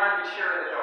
want to be sure that